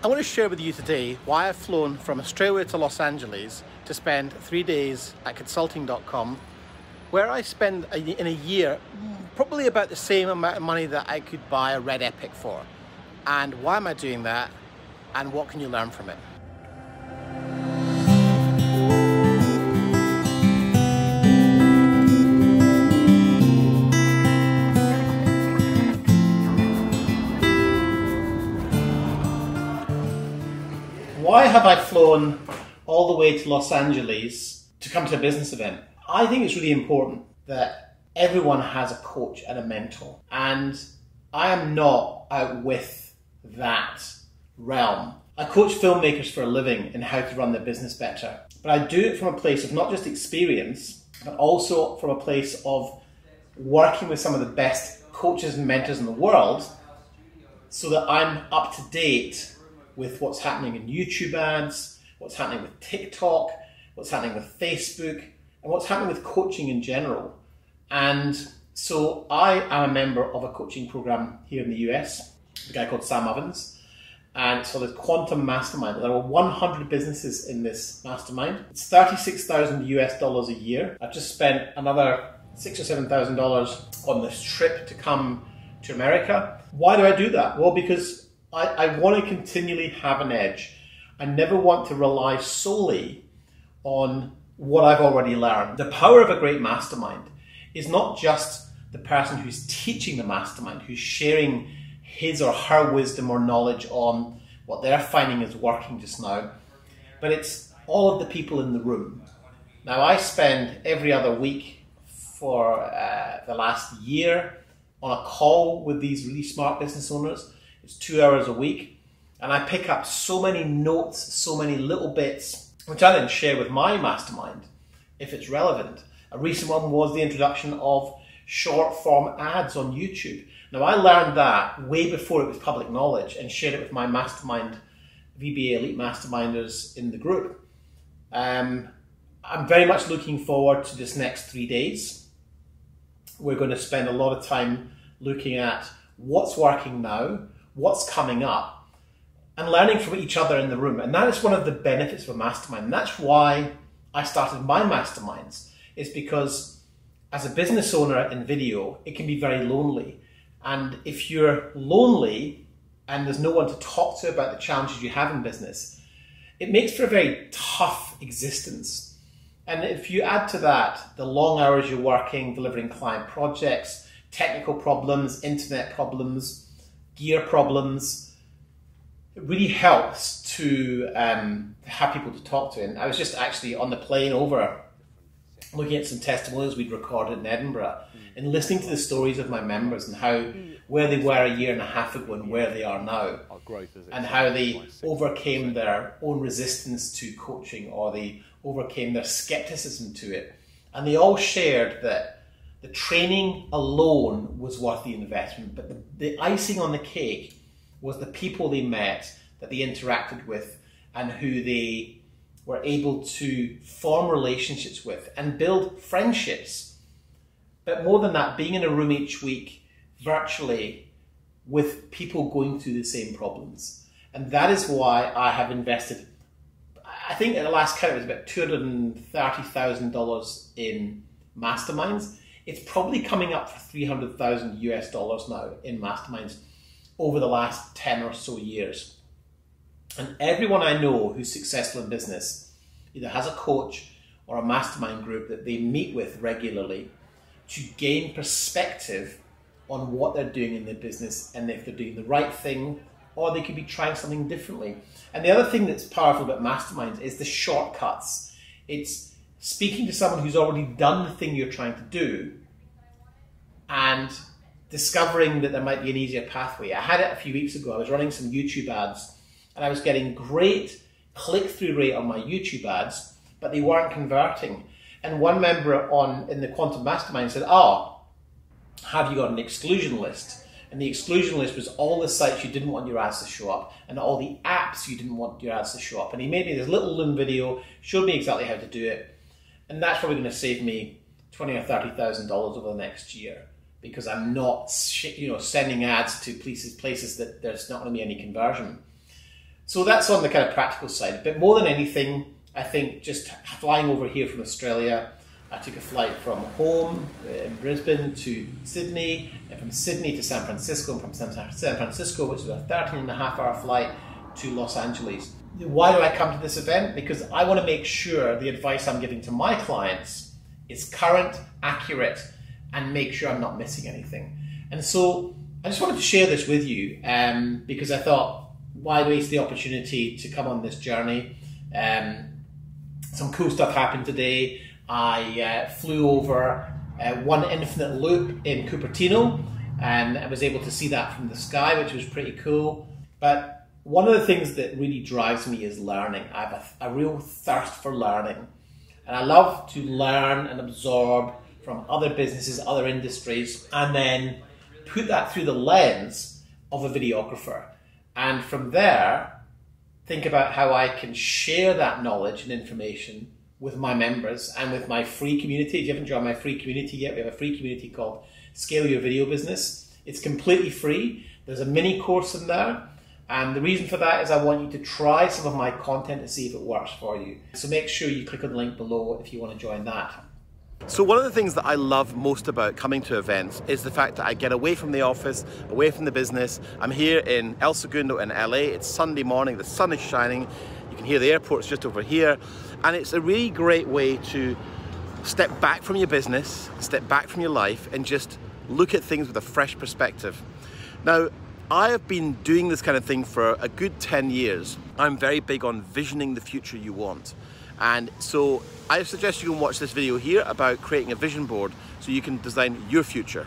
I want to share with you today why I've flown from Australia to Los Angeles to spend three days at consulting.com where I spend a, in a year probably about the same amount of money that I could buy a Red Epic for. And why am I doing that? And what can you learn from it? Why have I flown all the way to Los Angeles to come to a business event? I think it's really important that everyone has a coach and a mentor. And I am not out with that realm. I coach filmmakers for a living in how to run their business better. But I do it from a place of not just experience, but also from a place of working with some of the best coaches and mentors in the world so that I'm up to date with what's happening in YouTube ads, what's happening with TikTok, what's happening with Facebook, and what's happening with coaching in general. And so I am a member of a coaching program here in the US, a guy called Sam Ovens. And so the Quantum Mastermind. There are 100 businesses in this mastermind. It's 36,000 US dollars a year. I've just spent another six or seven thousand dollars on this trip to come to America. Why do I do that? Well, because I, I want to continually have an edge. I never want to rely solely on what I've already learned. The power of a great mastermind is not just the person who's teaching the mastermind, who's sharing his or her wisdom or knowledge on what they're finding is working just now, but it's all of the people in the room. Now, I spend every other week for uh, the last year on a call with these really smart business owners it's two hours a week. And I pick up so many notes, so many little bits, which I then share with my mastermind if it's relevant. A recent one was the introduction of short form ads on YouTube. Now, I learned that way before it was public knowledge and shared it with my mastermind, VBA Elite Masterminders in the group. Um, I'm very much looking forward to this next three days. We're going to spend a lot of time looking at what's working now, what's coming up, and learning from each other in the room. And that is one of the benefits of a mastermind. And that's why I started my masterminds, is because as a business owner in video, it can be very lonely. And if you're lonely and there's no one to talk to about the challenges you have in business, it makes for a very tough existence. And if you add to that the long hours you're working, delivering client projects, technical problems, internet problems, gear problems. It really helps to um, have people to talk to. And I was just actually on the plane over looking at some testimonials we'd recorded in Edinburgh and listening to the stories of my members and how where they were a year and a half ago and where they are now and how they overcame their own resistance to coaching or they overcame their skepticism to it and they all shared that the training alone was worth the investment, but the, the icing on the cake was the people they met, that they interacted with, and who they were able to form relationships with and build friendships. But more than that, being in a room each week virtually with people going through the same problems. And that is why I have invested, I think at the last count it was about $230,000 in masterminds it's probably coming up for 300,000 US dollars now in masterminds over the last 10 or so years. And everyone I know who's successful in business either has a coach or a mastermind group that they meet with regularly to gain perspective on what they're doing in their business and if they're doing the right thing or they could be trying something differently. And the other thing that's powerful about masterminds is the shortcuts. It's speaking to someone who's already done the thing you're trying to do and discovering that there might be an easier pathway. I had it a few weeks ago. I was running some YouTube ads and I was getting great click through rate on my YouTube ads, but they weren't converting. And one member on in the Quantum Mastermind said, "Oh, have you got an exclusion list?" And the exclusion list was all the sites you didn't want your ads to show up and all the apps you didn't want your ads to show up. And he made me this little Loom video, showed me exactly how to do it. And that's probably going to save me twenty or thirty thousand dollars over the next year because I'm not you know sending ads to places places that there's not going to be any conversion. So that's on the kind of practical side. But more than anything, I think just flying over here from Australia, I took a flight from home uh, in Brisbane to Sydney, and from Sydney to San Francisco, and from San Francisco, which was a 13 and a half hour flight, to Los Angeles. Why do I come to this event? Because I want to make sure the advice I'm giving to my clients is current, accurate, and make sure I'm not missing anything. And so I just wanted to share this with you um, because I thought, why waste the opportunity to come on this journey? Um, some cool stuff happened today. I uh, flew over uh, one infinite loop in Cupertino and I was able to see that from the sky, which was pretty cool. But one of the things that really drives me is learning. I have a, a real thirst for learning. And I love to learn and absorb from other businesses, other industries, and then put that through the lens of a videographer. And from there, think about how I can share that knowledge and information with my members and with my free community. If you haven't joined my free community yet, we have a free community called Scale Your Video Business. It's completely free. There's a mini course in there. And the reason for that is I want you to try some of my content to see if it works for you. So make sure you click on the link below if you want to join that. So one of the things that I love most about coming to events is the fact that I get away from the office, away from the business. I'm here in El Segundo in LA. It's Sunday morning, the sun is shining. You can hear the airport's just over here. And it's a really great way to step back from your business, step back from your life and just look at things with a fresh perspective. Now, I have been doing this kind of thing for a good 10 years. I'm very big on visioning the future you want. And so I suggest you can watch this video here about creating a vision board so you can design your future.